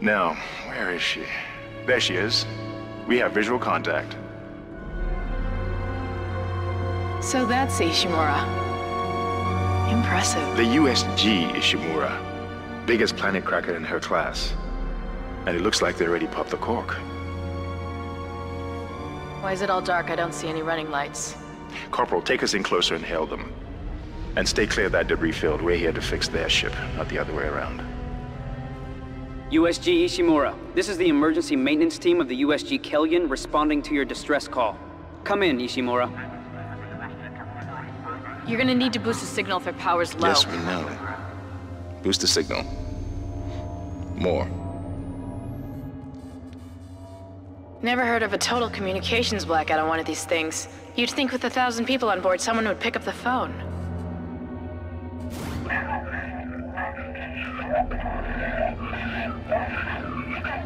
Now, where is she? There she is. We have visual contact. So that's Ishimura. Impressive. The USG Ishimura. Biggest planet cracker in her class. And it looks like they already popped the cork. Why is it all dark? I don't see any running lights. Corporal, take us in closer and hail them. And stay clear of that debris field. We're here to fix their ship, not the other way around. USG Ishimura, this is the emergency maintenance team of the USG Kellion responding to your distress call. Come in, Ishimura. You're gonna need to boost the signal if their power's low. Yes, we know. Boost the signal. More. Never heard of a total communications blackout on one of these things. You'd think with a thousand people on board, someone would pick up the phone.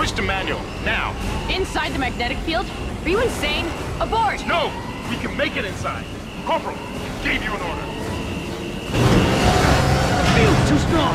Switch to manual, now! Inside the magnetic field? Are you insane? Abort! No! We can make it inside! Corporal, gave you an order. The field's too strong.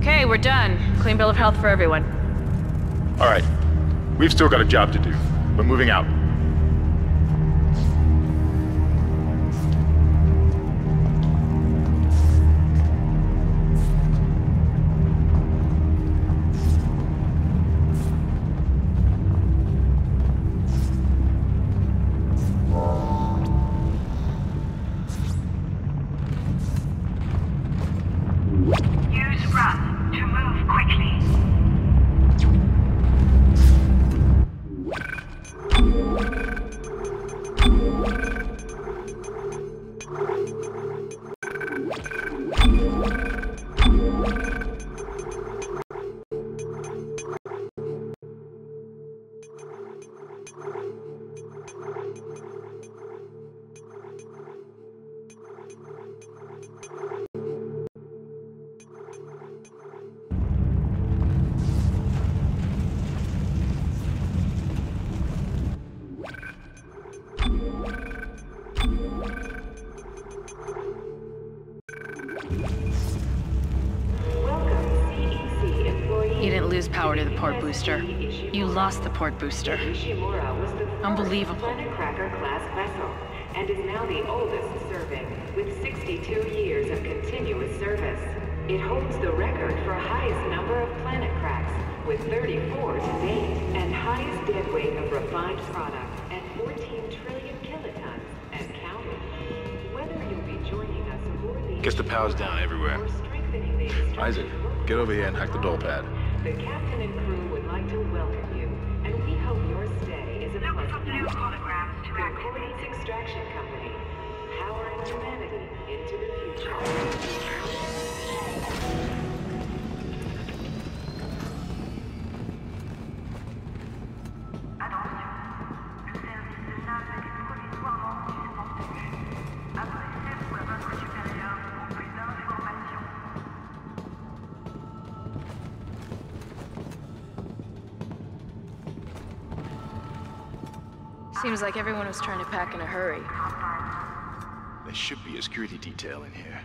Okay, we're done. Clean bill of health for everyone. All right, we've still got a job to do. We're moving out. Booster. You lost the port booster. Ishimura was the first Unbelievable. Planet Cracker class vessel and is now the oldest serving with 62 years of continuous service. It holds the record for highest number of planet cracks, with 34 to date, and highest dead weight of refined product at 14 trillion kilotons and counting. Whether you'll be joining us aboard the Guess the power's down everywhere. or strengthening the Isaac, get over here and hack the door pad. The captain and crew Extraction Company, powering humanity into the future. Seems like everyone was trying to pack in a hurry. There should be a security detail in here.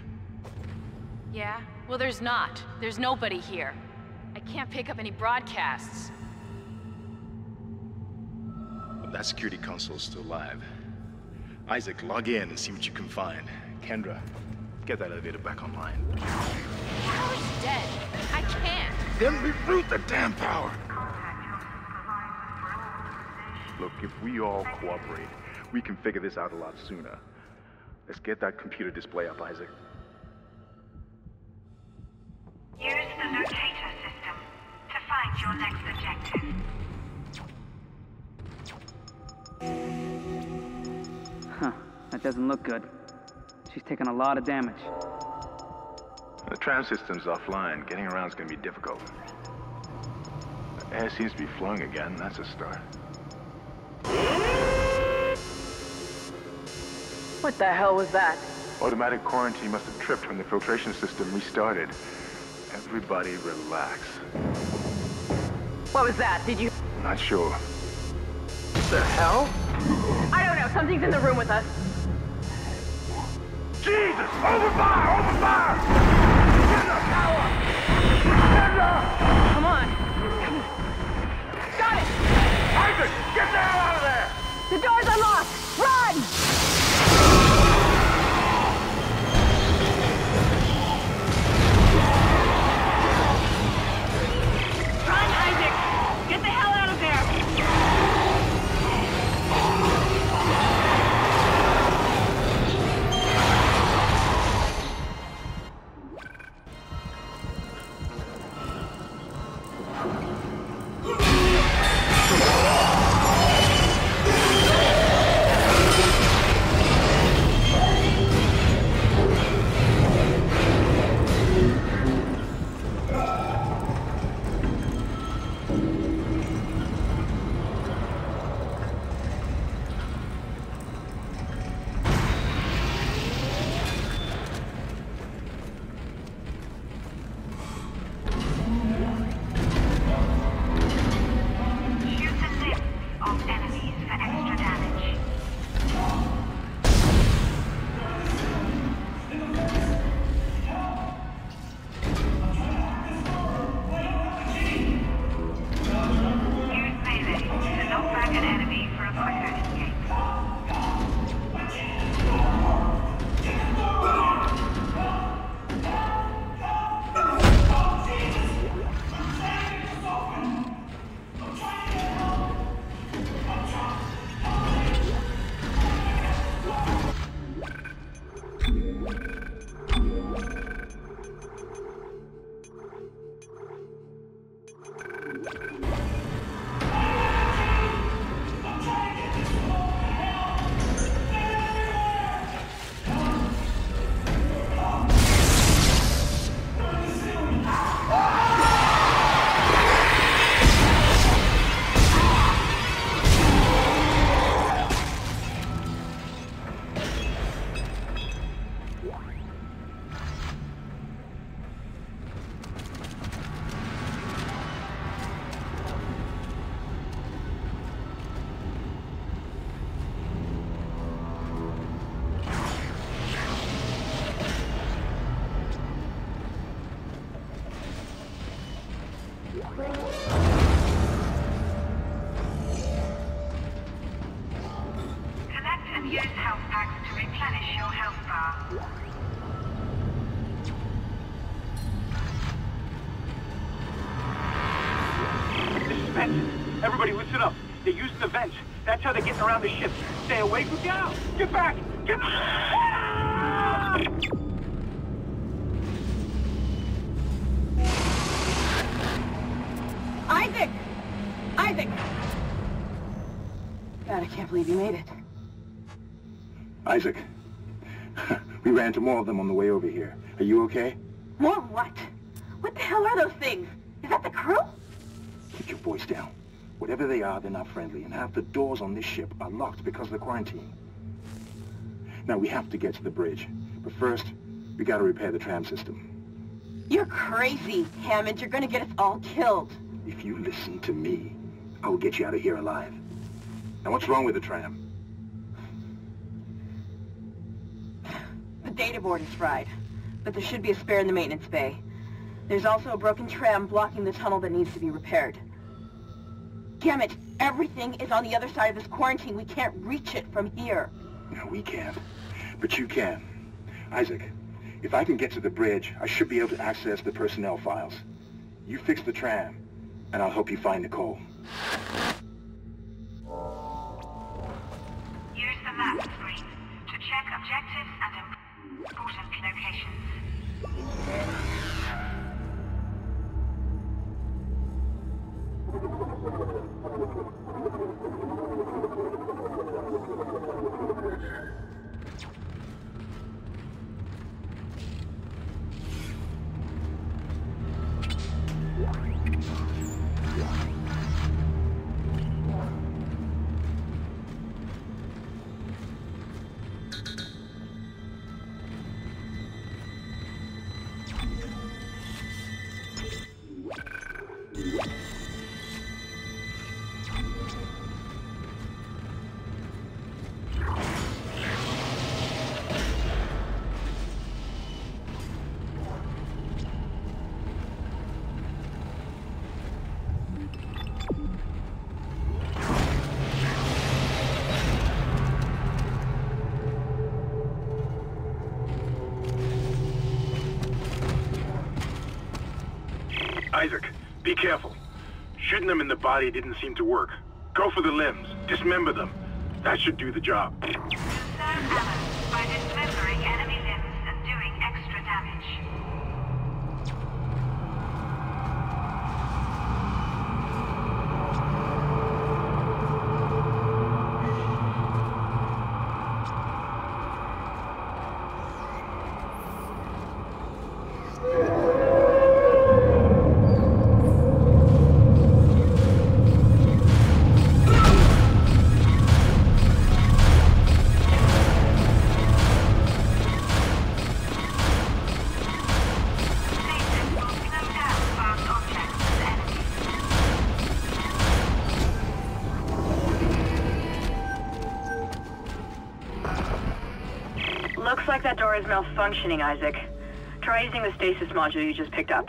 Yeah? Well, there's not. There's nobody here. I can't pick up any broadcasts. But that security console's still live. Isaac, log in and see what you can find. Kendra, get that elevator back online. Power's dead. I can't. Then reboot the damn power! Look, if we all cooperate, we can figure this out a lot sooner. Let's get that computer display up, Isaac. Use the locator system to find your next objective. Huh. That doesn't look good. She's taken a lot of damage. The tram system's offline. Getting around's gonna be difficult. The air seems to be flowing again. That's a start. What the hell was that? Automatic quarantine must have tripped when the filtration system restarted. Everybody relax. What was that? Did you... Not sure. What The hell? I don't know. Something's in the room with us. Jesus! Open fire! Open fire! Come on. Got it! Isaac! Get the hell out of there! The door's unlocked! Run, Get back. Get back. Isaac! Isaac! God, I can't believe you made it. Isaac, we ran into more of them on the way over here. Are you okay? More what? What the hell are those things? Is that the crew? Keep your voice down. Whatever they are, they're not friendly, and half the doors on this ship are locked because of the quarantine. Now, we have to get to the bridge. But first, we gotta repair the tram system. You're crazy, Hammond. You're gonna get us all killed. If you listen to me, I will get you out of here alive. Now, what's wrong with the tram? The data board is fried, but there should be a spare in the maintenance bay. There's also a broken tram blocking the tunnel that needs to be repaired. Damn it! Everything is on the other side of this quarantine. We can't reach it from here. No, we can't. But you can. Isaac, if I can get to the bridge, I should be able to access the personnel files. You fix the tram, and I'll help you find Nicole. Use the map screen to check objectives and important locations. Isaac, be careful. Shooting them in the body didn't seem to work. Go for the limbs. Dismember them. That should do the job. That door is malfunctioning, Isaac. Try using the stasis module you just picked up.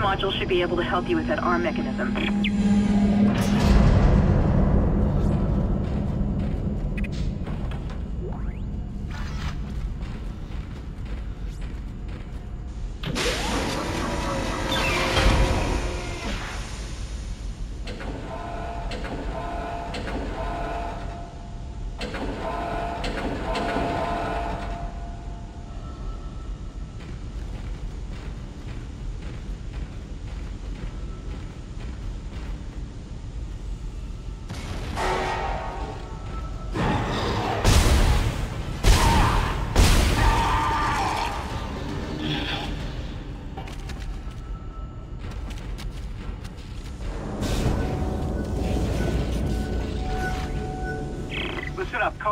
Module should be able to help you with that arm mechanism.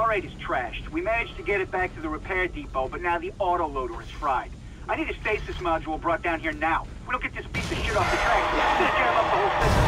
Listen up, car 8 is trashed. We managed to get it back to the repair depot, but now the autoloader is fried. I need a stasis module brought down here now. If we don't get this piece of shit off the track, gonna jam up the whole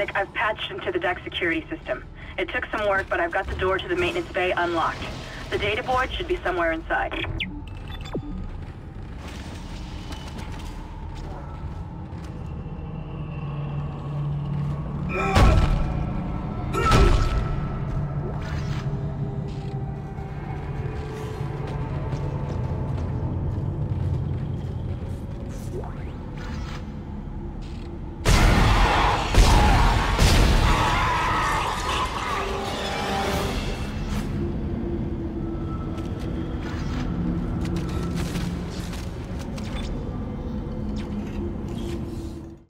Isaac, I've patched into the deck security system. It took some work, but I've got the door to the maintenance bay unlocked. The data board should be somewhere inside. Ah!